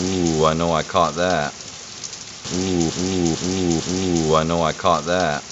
Ooh, I know I caught that. Ooh, ooh, ooh, ooh, I know I caught that.